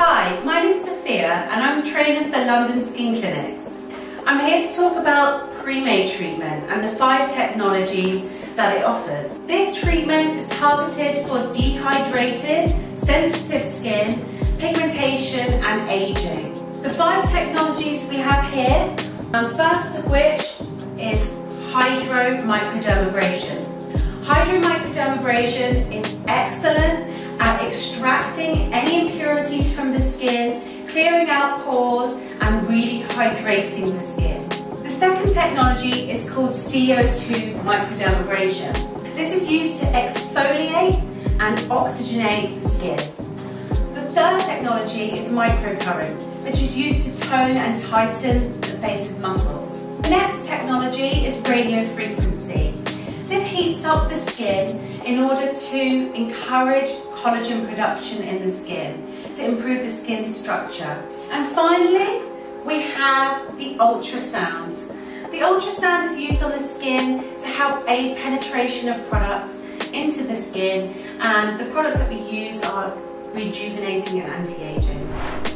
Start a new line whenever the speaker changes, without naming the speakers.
Hi, my name's Sophia and I'm a trainer for London Skin Clinics. I'm here to talk about Préime treatment and the five technologies that it offers. This treatment is targeted for dehydrated, sensitive skin, pigmentation and aging. The five technologies we have here, um, first of which is hydro microdermabrasion. Hydro microdermabrasion is excellent clearing out pores and really hydrating the skin. The second technology is called CO2 microdermabrasion. This is used to exfoliate and oxygenate the skin. The third technology is microcurrent, which is used to tone and tighten the face's muscles. The next technology is radiofrequency. This heats up the skin in order to encourage collagen production in the skin, to improve the skin structure. And finally, we have the ultrasound. The ultrasound is used on the skin to help aid penetration of products into the skin and the products that we use are rejuvenating and anti-aging.